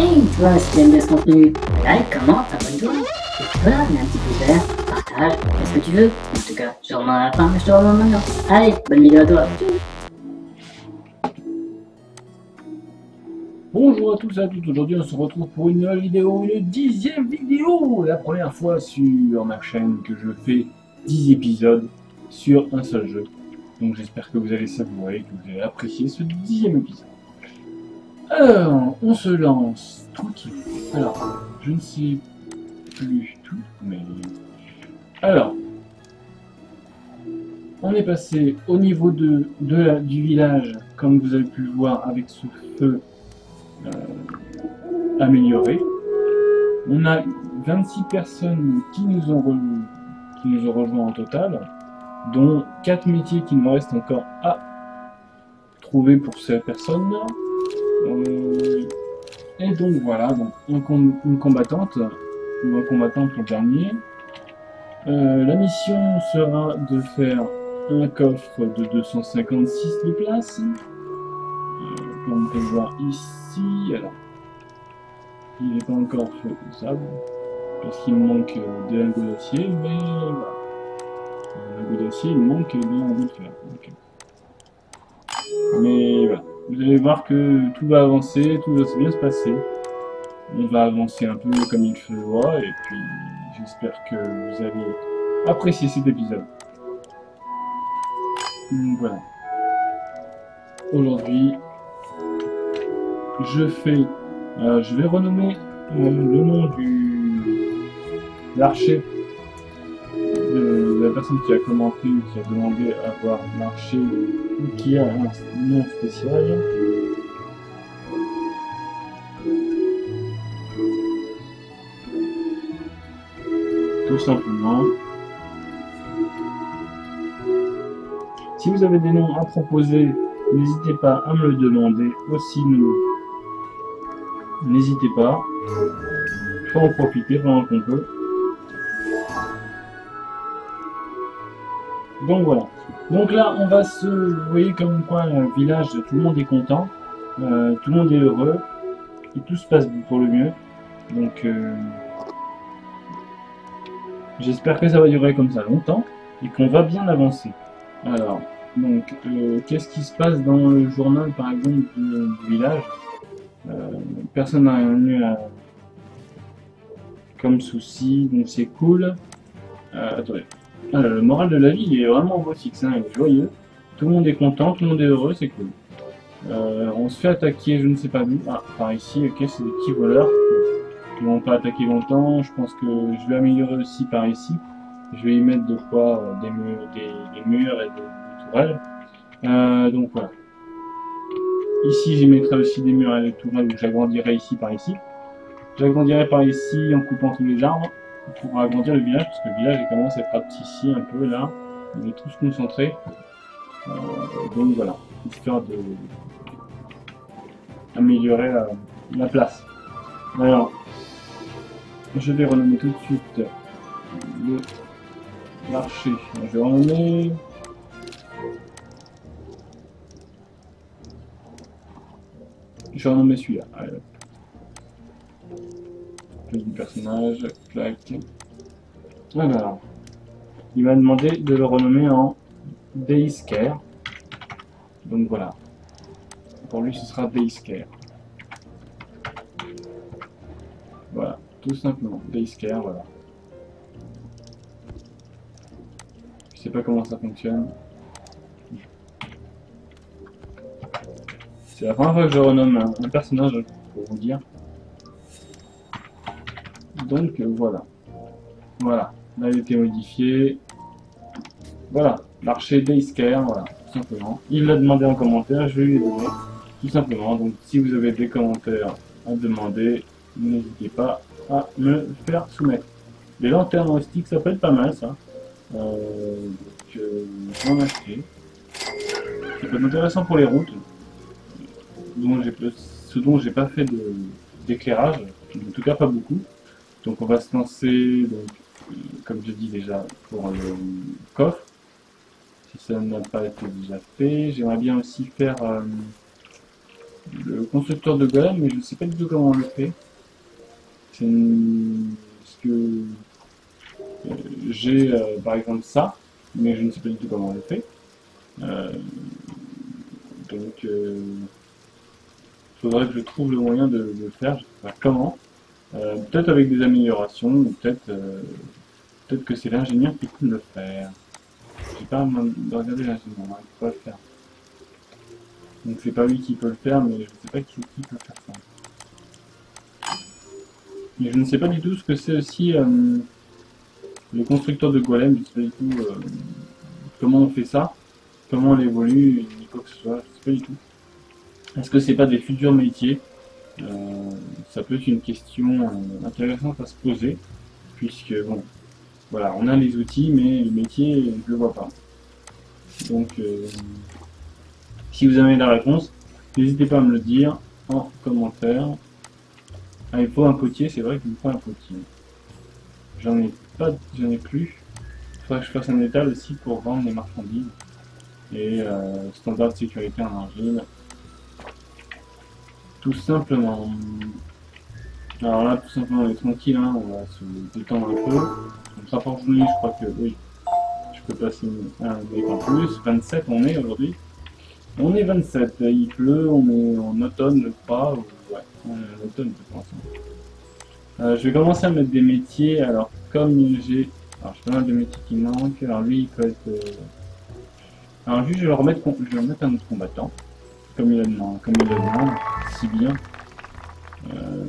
Hey toi, si tu aimes bien ce contenu, like, comment, abonne-toi. Et voilà, mets un petit pouce vert, partage, fais ce que tu veux. En tout cas, je remets à la fin, je te remets maintenant. Allez, bonne vidéo à toi. Bonjour à tous et à toutes, aujourd'hui on se retrouve pour une nouvelle vidéo, une dixième vidéo La première fois sur ma chaîne que je fais 10 épisodes sur un seul jeu. Donc j'espère que vous allez savourer, que vous allez apprécier ce dixième épisode. Alors, on se lance tranquille. Alors, je ne sais plus tout, mais... Alors, on est passé au niveau de, du village, comme vous avez pu le voir avec ce feu euh, amélioré. On a 26 personnes qui nous ont, re- qui nous ont rejoints en total, dont 4 métiers qu'il nous reste encore à trouver pour ces personnes-là. Euh, et donc voilà, donc une combattante, ou un combattant pour le dernier. Euh, la mission sera de faire un coffre de 256 de place. Euh, comme on peut le voir ici, alors, il n'est pas encore faisable, parce qu'il manque euh, de lingots d'acier, mais voilà. Un lingot d'acier, il manque de lingots de euh. Mais voilà, vous allez voir que tout va avancer, tout va bien se passer. On va avancer un peu comme il se doit, et puis j'espère que vous allez apprécier cet épisode. Voilà. Aujourd'hui, je fais, euh, je vais renommer euh, le nom du l'archer la personne qui a commenté, qui a demandé à voir l'archer ou qui a un nom spécial. Tout simplement. Si vous avez des noms à proposer, n'hésitez pas à me le demander. Aussi, nous, n'hésitez pas. Faut en profiter pendant qu'on peut. Donc voilà. Donc là, on va se... Vous voyez comme quoi, le village, tout le monde est content. euh, tout le monde est heureux. Et tout se passe pour le mieux. Donc... euh, J'espère que ça va durer comme ça longtemps. Et qu'on va bien avancer. Alors, donc, euh, qu'est-ce qui se passe dans le journal, par exemple, du, village? Euh, Personne n'a rien eu à- comme souci, donc c'est cool. Euh, attendez. Le moral de la vie, il est vraiment beau fixe, hein, il est joyeux. Tout le monde est content, tout le monde est heureux, c'est cool. Euh, on se fait attaquer, je ne sais pas d'où. Ah, par ici, ok, c'est des petits voleurs. Ils vont pas attaquer longtemps. Je pense que je vais améliorer aussi par ici. Je vais y mettre de quoi euh, des, murs, des, murs et des, tourelles. Euh, donc voilà. Ici, j'y mettrai aussi des murs et des tourelles où j'agrandirai ici par ici. J'agrandirai par ici en coupant tous les arbres pour agrandir le village parce que le village il commence à être ici un peu là. On est tous concentrés. Euh, donc voilà, histoire de améliorer la, la place. Alors, je vais renommer tout de suite le marché. Je vais renommer. Je vais renommer celui-là. Du personnage, clac. Alors, il m'a demandé de le renommer en Dayscare. Donc voilà. Pour lui, ce sera Dayscare. Voilà, tout simplement. Dayscare, voilà. Je sais pas comment ça fonctionne. C'est la première fois que je renomme un personnage, pour vous dire. Donc euh, voilà. Voilà, là il a été modifié. Voilà, l'archer Dayscare, voilà, tout simplement. Il l'a demandé en commentaire, je lui ai donné, tout simplement. Donc si vous avez des commentaires à demander, n'hésitez pas à me faire soumettre. Les lanternes en stick, ça peut être pas mal ça. Euh, donc, euh, je vais en acheter. Ça peut être intéressant pour les routes, dont ce dont j'ai pas fait d'éclairage, en tout cas pas beaucoup. Donc on va se lancer, comme je dis déjà, pour le coffre. Si ça n'a pas été déjà fait, j'aimerais bien aussi faire euh, le constructeur de golem, mais je ne sais pas du tout comment on le fait. C'est une... Parce que euh, j'ai euh, par exemple ça, mais je ne sais pas du tout comment on le fait. Donc, il faudrait que je trouve le moyen de, le faire. Je sais pas comment. Peut-être avec des améliorations, ou peut-être peut-être que c'est l'ingénieur qui peut le faire. J'ai pas de regarder l'ingénieur, hein, il peut pas le faire. Donc c'est pas lui qui peut le faire, mais je sais pas qui, qui peut faire ça. Mais je ne sais pas du tout ce que c'est aussi euh, le constructeur de golem, je sais pas du tout euh, comment on fait ça, comment on évolue, ni quoi que ce soit, je sais pas du tout. Est-ce que c'est pas des futurs métiers? Euh, Ça peut être une question intéressante à se poser, puisque bon, voilà, on a les outils, mais le métier, je le vois pas. Donc, si vous avez la réponse, n'hésitez pas à me le dire en commentaire. Ah, il faut un potier, c'est vrai qu'il me faut un potier. J'en ai pas, j'en ai plus. Faudrait que je fasse un étal aussi pour vendre les marchandises. Et euh, standard de sécurité en argile. Tout simplement. Alors là, tout simplement, on est tranquille, hein, on va se détendre un peu. On sera pour je crois que oui. Je peux passer un mec en plus. 27 on est aujourd'hui. On est 27, il pleut, on est en automne, crois. Ouais, on est en automne, je pense. Euh, je vais commencer à mettre des métiers. Alors, comme j'ai. Alors, j'ai pas mal de métiers qui manquent. Alors, lui, il peut être. Euh, alors, lui, je vais le remettre, je vais remettre un autre combattant. Comme il a demandé, comme il le demande, si bien. Euh...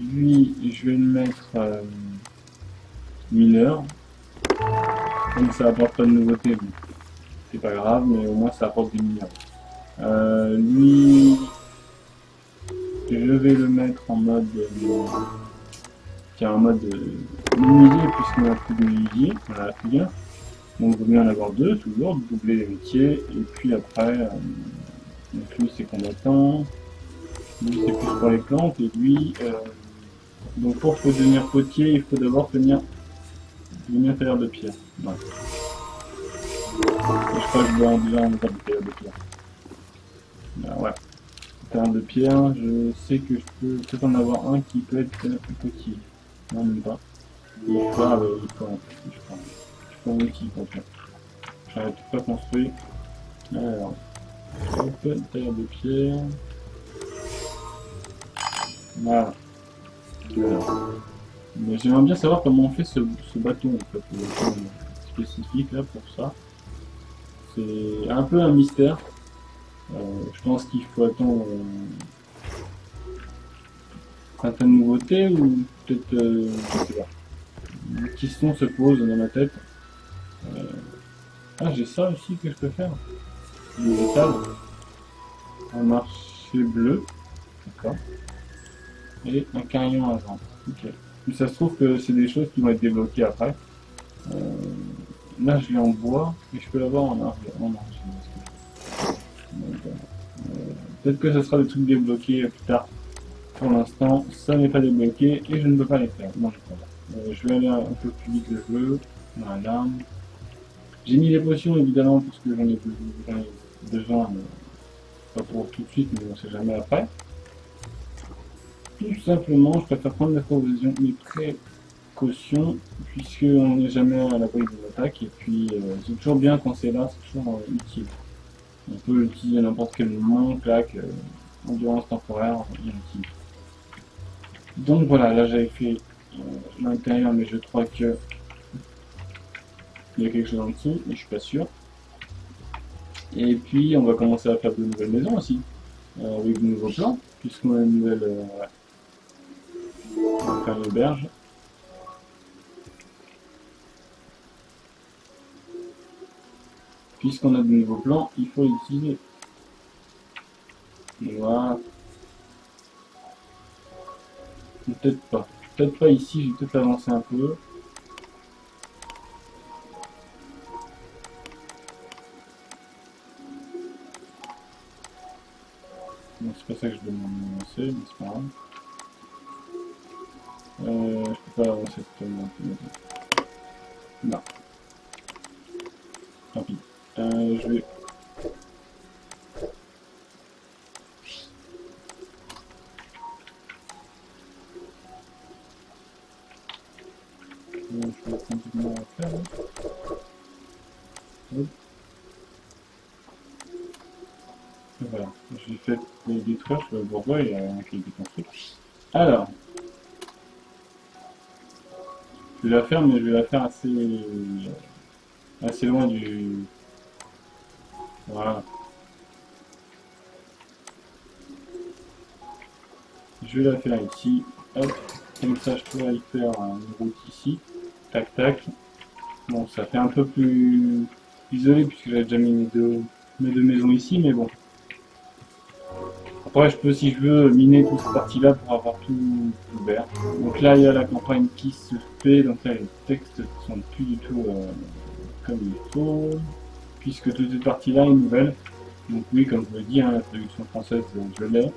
Lui, je vais le mettre euh, mineur. Comme ça apporte pas de nouveauté c'est pas grave, mais au moins ça apporte des millions. Euh, lui, je vais le mettre en mode, euh, tiens, en mode menuisier, puisqu'on a plus de menuisier, on a plus Donc il vaut mieux en avoir deux, toujours, doubler les métiers, et puis après, euh, donc lui c'est combattant, lui c'est plus pour les plantes, et lui, euh, donc pour devenir potier, il faut d'abord tenir, devenir tailleur de pierre. Je crois que je dois en déjà en état de pierre pierre. Ben ouais. Terre de pierre, je sais que je peux peut-être en avoir un qui peut être petit. Non, même pas. Il faut, ah, il faut, je prends, outil complet. J'arrête pas construit. Alors, hop, terre de pierre. Voilà. Mais j'aimerais bien savoir comment on fait ce, ce bâton en fait, spécifique là pour ça. C'est un peu un mystère. Euh, je pense qu'il faut attendre euh, certaines nouveautés ou peut-être, euh, je sais pas. Une question se pose dans ma tête. Euh, ah, j'ai ça aussi que je peux faire. Le métal. Un marché bleu. D'accord. Et un carillon argent. Ok. Mais ça se trouve que c'est des choses qui vont être débloquées après. Euh, Là, je l'ai en bois, et je peux l'avoir en argile. Euh, peut-être que ce sera des trucs débloqués plus tard. Pour l'instant, ça n'est pas débloqué et je ne peux pas les faire. Non, je, euh, je vais aller un peu plus vite que je veux. Voilà. J'ai mis les potions évidemment parce que j'en ai, besoin, mais pas pour tout de suite, mais on sait jamais après. Tout simplement, je préfère prendre les provisions, les prêts caution, puisqu'on n'est jamais à l'abri d'une attaque, et puis euh, c'est toujours bien quand c'est là, c'est toujours euh, utile. On peut l'utiliser à n'importe quel moment, claque, euh, endurance temporaire, inutile. Donc voilà, là j'avais fait l'intérieur, mais je crois que y a quelque chose en dessous, mais je suis pas sûr. Et puis on va commencer à faire de nouvelles maisons aussi, avec de nouveaux plans, puisqu'on a une nouvelle... une auberge. Puisqu'on a de nouveaux plans, il faut utiliser. Voilà. Peut-être pas. Peut-être pas ici, j'ai peut-être avancé un peu. pas ça que je demande de d'avancer, mais c'est pas grave. Euh, je peux pas avancer totalement. Non. Tant pis. Euh, je vais... Euh, je vais prendre du à faire. Hein. Oui. Voilà, j'ai fait les détruire, je pas pourquoi, il y a rien qui a été. Alors, je vais la faire, mais je vais la faire assez, assez loin du... Voilà. Je vais la faire ici, hop, comme ça je pourrais y faire une route ici, tac tac. Bon, ça fait un peu plus isolé puisque j'ai déjà mis mes deux, mes deux maisons ici, mais bon. Après, je peux, si je veux, miner toute cette partie-là pour avoir tout ouvert. Donc là, il y a la campagne qui se fait, donc là, les textes sont plus du tout euh, comme il faut, puisque toute cette partie-là est nouvelle. Donc oui, comme je vous l'ai dit, la traduction française, euh, je l'ai,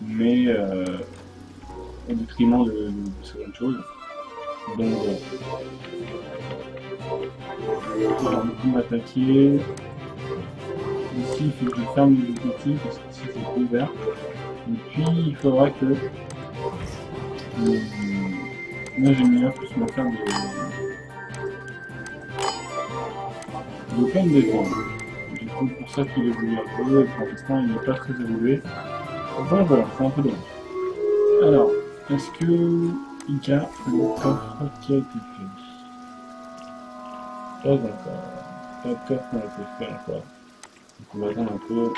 mais euh, au détriment de, de, choses. Donc. Alors, du coup, m'attaquer. Ici, il faut que je ferme les petits parce que ici c'est ouvert. Et puis, il faudra que. Euh, L'ingénieur puisse me faire des. des plans de défense. Du coup, pour ça qu'il évolue un peu, et pour l'instant, il n'est pas très évolué. Enfin, voilà, c'est un peu dommage. Alors, est-ce que il y a le coffre qui a été fait Pas encore. Pas de coffre n'a été fait encore. On va attendre un peu.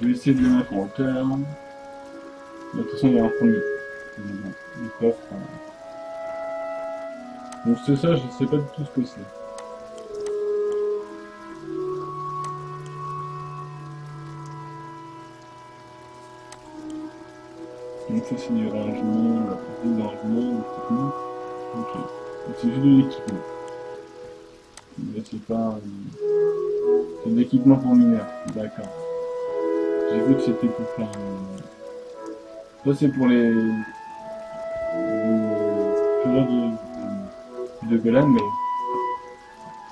Je vais essayer de le mettre en hauteur. De toute façon, il y a un premier. Le coffre. hein. C'est ça, je sais pas du tout ce que c'est. Donc ça c'est du rangement, la partie de rangement. Ok. C'est juste de l'équipement. Mais c'est pas... L'équipement pour mineurs. D'accord. J'ai vu que c'était pour faire... Ça c'est pour les... les de... de Golan, mais...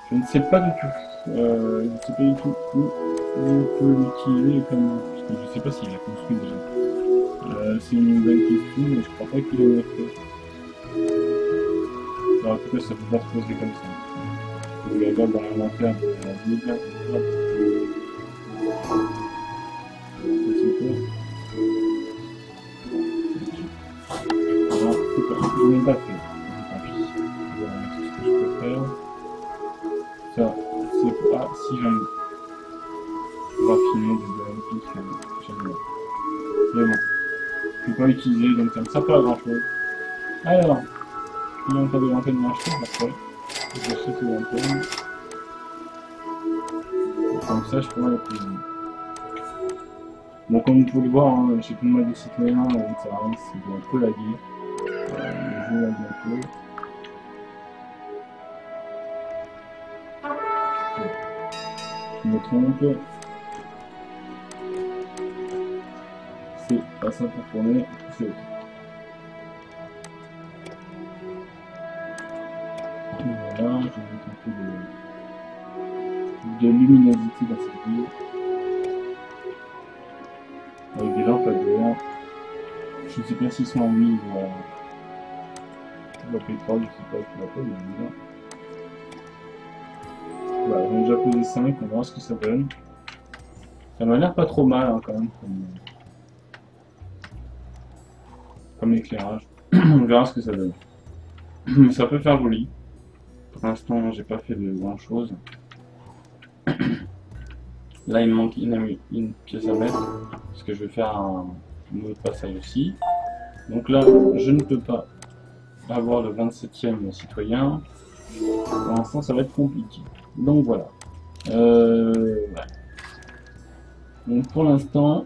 Je ne sais pas du tout. Euh, je ne sais pas du tout où on peut l'utiliser et comment. Parce que je ne sais pas s'il a construit déjà. Euh, c'est une bonne question, mais je crois pas qu'il ait fait. Alors, en tout cas, ça peut pas se poser comme ça. Je regarder dans la c'est c'est pas. Je n'ai pas fait. Tant pis. Je vais ce que je peux faire. Ça, je peux pas utiliser, donc ça me sert pas à grand chose. Alors, il y a encore de l'antenne marché, après. Je vais sauter l'antenne. Et Comme ça, je pourrais la cuisiner. Bon, comme vous pouvez le voir, hein, j'ai plus de mode de citoyen, donc ça de un peu laguer. Euh, le jeu lag un peu. Je me trompe. C'est pas ça pour tourner, c'est autre. Mettre un peu de, luminosité dans cette ville. Avec des lampes à dehors. Je ne sais pas s'ils sont en huile ou en, ou en pétrole, je sais pas, je sais pas, voilà. J'en ai déjà posé 5, on verra ce que ça donne. Ça m'a l'air pas trop mal hein, quand même comme, comme éclairage. on verra ce que ça donne. ça peut faire joli. Pour l'instant, j'ai pas fait de grand chose. Là, il me manque une, pièce à mettre parce que je vais faire un mot de passage aussi. Donc là, je ne peux pas avoir le 27e citoyen. Pour l'instant, ça va être compliqué. Donc voilà. Euh. Donc pour l'instant,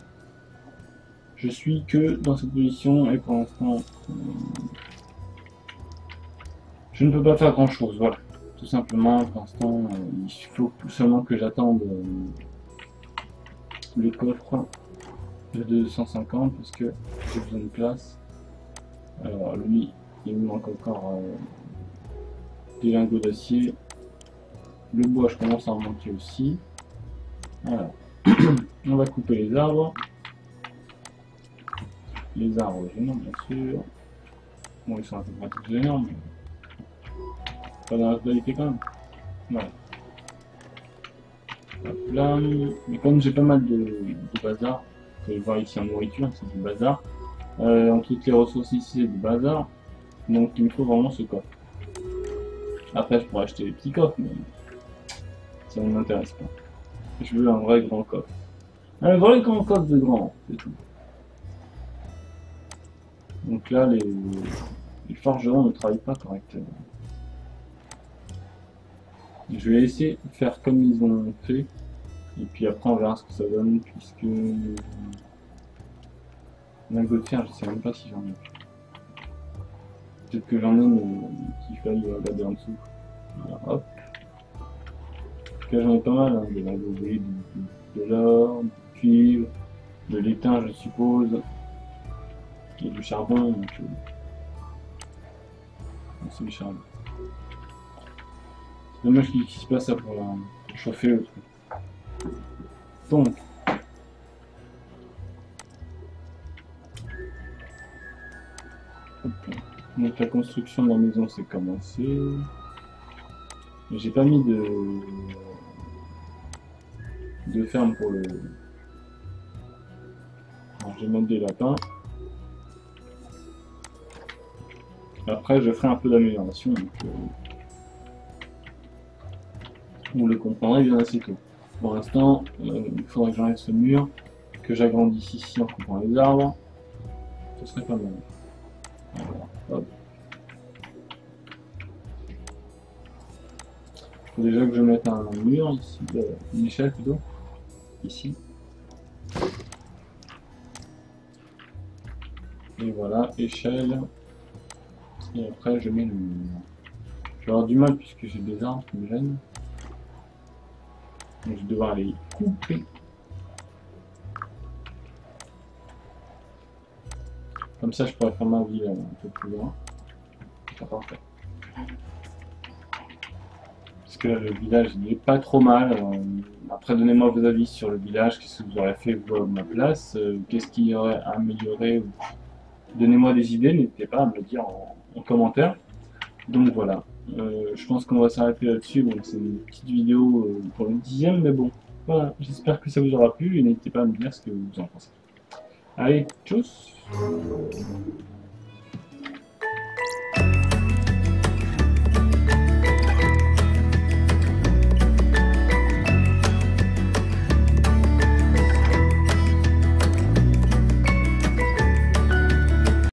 je suis que dans cette position et pour l'instant, euh, je ne peux pas faire grand chose. Voilà. Tout simplement, pour l'instant, euh, il faut seulement que j'attende euh, le coffre de 250 parce que j'ai besoin de place. Alors lui, il me manque encore euh, des lingots d'acier. Le bois, je commence à en manquer aussi. Alors, on va couper les arbres. Les arbres gênants, bien sûr. Bon, ils sont un peu près tous mais Pas dans la totalité quand même. Ouais. Hop là. Mais comme j'ai pas mal de, bazar, vous pouvez voir ici en nourriture, c'est du bazar. Euh, en toutes les ressources ici, c'est du bazar. Donc il me faut vraiment ce coffre. Après, je pourrais acheter les petits coffres, mais ça ne m'intéresse pas. Je veux un vrai grand coffre. Un vrai grand coffre de grand, c'est tout. Donc là, les forgerons ne travaillent pas correctement. Je vais essayer de faire comme ils ont fait. Et puis après, on verra ce que ça donne, puisque... Lingot de fer, je sais même pas si j'en ai. Peut-être que j'en ai, mais qu'il faille regarder en dessous. Voilà, hop. En tout cas, j'en ai pas mal, hein, lingots de, de, de l'or, du cuivre, de l'étain, je suppose, et du charbon, donc... Euh... C'est du charbon. Dommage qu'il se passe ça pour, pour chauffer le truc. Donc, Donc la construction de la maison c'est commencé. J'ai pas mis de de ferme pour le. Alors, je vais mettre des lapins. Après je ferai un peu d'amélioration. Donc, euh... Vous le comprendrez bien assez tôt. Pour l'instant, euh, il faudrait que j'enlève ce mur, que j'agrandisse ici en coupant les arbres. Ce serait pas mal. Hop. Faut déjà que je mette un mur ici, euh, une échelle plutôt, ici. Et voilà, échelle. Et après je mets le mur. Je vais avoir du mal puisque j'ai des arbres qui me gênent. Donc je vais devoir les couper. Comme ça, je pourrais faire ma ville un peu plus loin. C'est parfait. Parce que le village n'est pas trop mal. Après, donnez-moi vos avis sur le village. Qu'est-ce que vous aurez fait à ma place Qu'est-ce qui aurait amélioré Donnez-moi des idées. N'hésitez pas à me le dire en commentaire. Donc voilà. Euh, je pense qu'on va s'arrêter là-dessus. C'est une petite vidéo euh, pour le dixième, mais bon. Voilà. J'espère que ça vous aura plu et n'hésitez pas à me dire ce que vous en pensez. Allez, tchuss